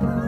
Oh.